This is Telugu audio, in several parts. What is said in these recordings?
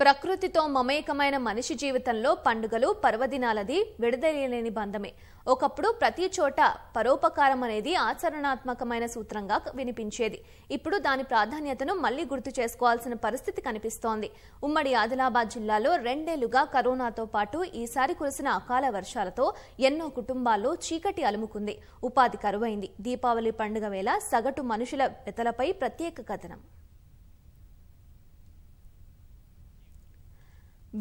ప్రకృతితో మమేకమైన మనిషి జీవితంలో పండుగలు పర్వదినాలది విడదలేని బంధమే. ఒకప్పుడు ప్రతి చోట పరోపకారం అనేది ఆచరణాత్మకమైన సూత్రంగా వినిపించేది. ఇప్పుడు దాని ప్రాధాన్యతను మళ్ళీ గుర్తు చేసుకోవాల్సిన పరిస్థితి కనిపిస్తోంది. ఉమ్మడి ఆదిలాబాద్ జిల్లాలో రెండేళ్ళుగా కరోనాతో పాటు ఈసారి కురిసిన అకాల వర్షాలతో ఎన్నో కుటుంబాల్లో చీకటి అలుముకుంది. ఉపాధి కరువైంది. దీపావళి పండుగ వేళ సగటు మనుషుల పెతలపై ప్రత్యేక కథనం.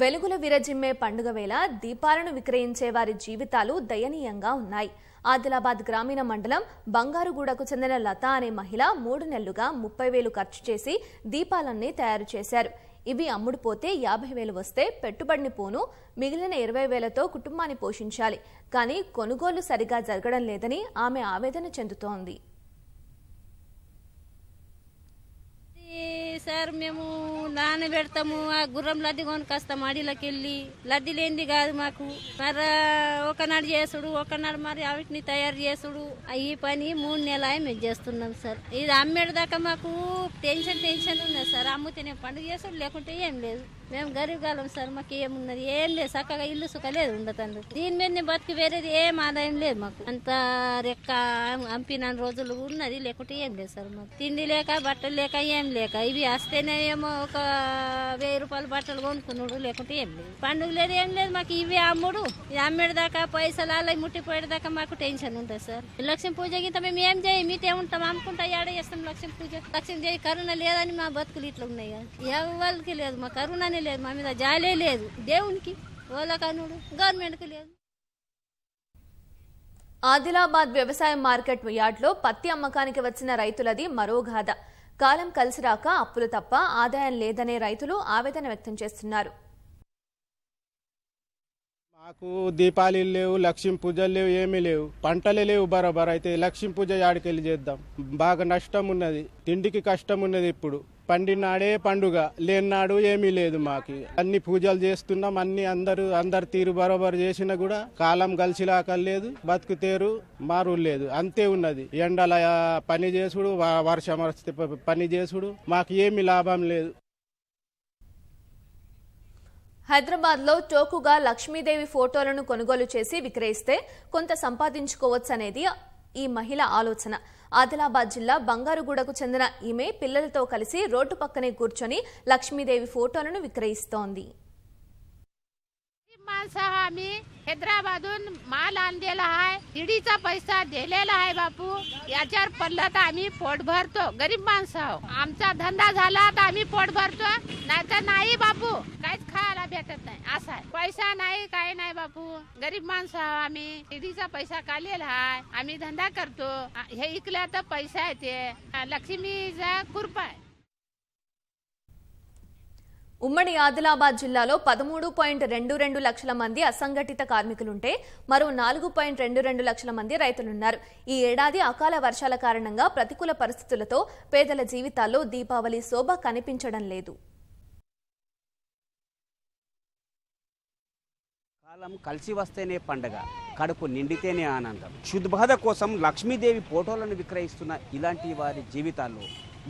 వెలుగుల విరజిమ్మే పండుగ వేళ దీపాలను విక్రయించే వారి జీవితాలు దయనీయంగా ఉన్నాయి. ఆదిలాబాద్ గ్రామీణ మండలం బంగారుగూడకు చెందిన లత అనే మహిళ మూడు నెలలుగా ముప్పై వేలు ఖర్చు చేసి దీపాలన్నీ తయారు చేశారు. ఇవి అమ్ముడుపోతే యాభై వేలు వస్తే పెట్టుబడిని పోను మిగిలిన ఇరవై వేలతో కుటుంబాన్ని పోషించాలి. కానీ కొనుగోలు సరిగా జరగడం లేదని ఆమె ఆవేదన చెందుతోంది ఈ సార్ మేము నాన్న పెడతాము ఆ గుర్రం లద్ది కొనుకొస్తాము అడిలోకి వెళ్ళి లద్ది లేనిది కాదు మాకు. మరి ఒకనాడు చేసుడు ఒకనాడు మరి వాటిని తయారు చేసుడు. ఈ పని మూడు నెలలు మేము చేస్తున్నాం సార్. ఇది అమ్మేదాకా మాకు టెన్షన్ టెన్షన్ ఉన్నది సార్? అమ్ముతేనే పండుగ చేసుడు లేకుంటే ఏం లేదు. మేము గరీబ్ కాలం సార్ మాకు ఏమున్నది ఏం లేదు. చక్కగా ఇల్లు సుఖ లేదు ఉండతందు దీని మీద బతికి వేరేది ఏం ఆదాయం లేదు మాకు. అంత రెక్క అంపిన రోజులు ఉన్నది లేకుంటే ఏం లేదు సార్ మాకు. తిండి లేక బట్టలు లేక ఏం లేక. ఇవి వస్తేనే ఏమో ఒక వెయ్యి రూపాయలు బట్టలు కొనుక్కున్నాడు లేకుంటే ఏం లేదు. పండుగ లేదు ఏం లేదు మాకు. ఇవి అమ్ముడు. ఇది అమ్మేదాకా పైసలు అలా ముట్టిపోయేదాకా మాకు టెన్షన్ ఉంటుంది సార్. లక్ష్మీ పూజ గింత మేము ఏం చేయం? మీటే ఉంటాం అమ్ముకుంటా ఏడ చేస్తాం లక్ష్మీ పూజ? లక్ష్మీ చేయి కరుణ లేదని మా బతుకులు ఇట్లా ఉన్నాయి కదా. ఎవరికి లేదు మా కరుణనే లేదు మా మీద జాలే లేదు. దేవునికి ఓలకనుడు గవర్నమెంట్కి లేదు. ఆదిలాబాద్ వ్యవసాయ మార్కెట్ యార్డ్లో పత్తి అమ్మకానికి వచ్చిన రైతులది మరో గాథ. కాలం కలిసి రాక అప్పులు తప్ప ఆదాయం లేదనే రైతులు ఆవేదన వ్యక్తం చేస్తున్నారు. మాకు దీపాలు లేవు లక్ష్మీ పూజలు లేవు ఏమీ లేవు. పంటలే లేవు బరాబర్. అయితే లక్ష్మీ పూజ యాడికెళ్ళి చేద్దాం. బాగా నష్టం ఉన్నది. తిండికి కష్టం ఉన్నది ఇప్పుడు. పండినాడే పండుగ లేనాడు ఏమీ లేదు మాకు. అన్ని పూజలు చేస్తున్నాం అన్ని అందరూ అందరు తీరు బరోబరు చేసినా కూడా కాలం కలిసిలాక లేదు బతుకు తేరు మారు లేదు. అంతే ఉన్నది. ఎండల పని చేసుడు వర్షం వస్తే పని చేసుడు మాకు ఏమి లాభం లేదు. హైదరాబాద్లో టోకుగా లక్ష్మీదేవి ఫోటోలను కొనుగోలు చేసి విక్రయిస్తే కొంత సంపాదించుకోవచ్చనేది ఈ మహిళ ఆలోచన. ఆదిలాబాద్ జిల్లా బంగారుగూడకు చెందిన ఈమె పిల్లలతో కలిసి రోడ్డు పక్కనే కూర్చొని లక్ష్మీదేవి ఫోటోలను విక్రయిస్తోంది माणसं हा आम्ही हैदराबादून माल आणलेला आहे शिडीचा पैसा दिलेला आहे बापू याच्यावर पडलं तर आम्ही पोट भरतो गरीब माणसं आहो आमचा धंदा झाला तर आम्ही पोट भरतो नाही तर नाही बापू काहीच खायला भेटत नाही असं आहे पैसा नाही काही नाही बापू गरीब माणसं आहो आम्ही शिडीचा पैसा काढलेला आहे आम्ही धंदा करतो हे इकल्या तर पैसा येते लक्ष्मीचा कृपा आहे ఉమ్మడి ఆదిలాబాద్ జిల్లాలో పదమూడు పాయింట్ రెండు రెండు లక్షల మంది అసంఘటిత కార్మికులుంటే మరో నాలుగు పాయింట్ రెండు రెండు లక్షల మంది రైతులున్నారు ఈ ఏడాది అకాల వర్షాల కారణంగా ప్రతికూల పరిస్థితులతో పేదల జీవితాల్లో దీపావళి శోభ కనిపించడం లేదు కాలం కలిసి వస్తేనే పండగ కడుపు నిండితేనే ఆనందం. శుద్బాధ కోసం లక్ష్మీదేవి ఫోటోలను విక్రయిస్తున్న ఇలాంటి వారి జీవితాల్లో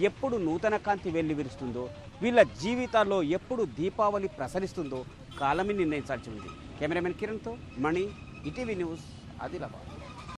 ఎప్పుడు నూతన కాంతి వెళ్ళి విరుస్తుందో వీళ్ళ జీవితాల్లో ఎప్పుడు దీపావళి ప్రసరిస్తుందో కాలమే నిర్ణయించాల్సి ఉంది. కెమెరామెన్ కిరణ్తో మణి ఇటీవీ న్యూస్ ఆదిలాబాద్.